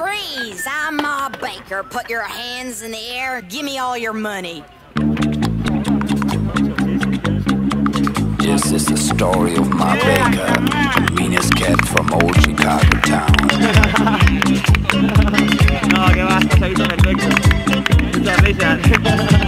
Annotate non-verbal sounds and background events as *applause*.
Freeze! I'm Ma Baker. Put your hands in the air. Give me all your money. This is the story of Ma Baker, meanest cat from old Chicago town. *laughs* no, qué va, está perfecto. Muchas gracias.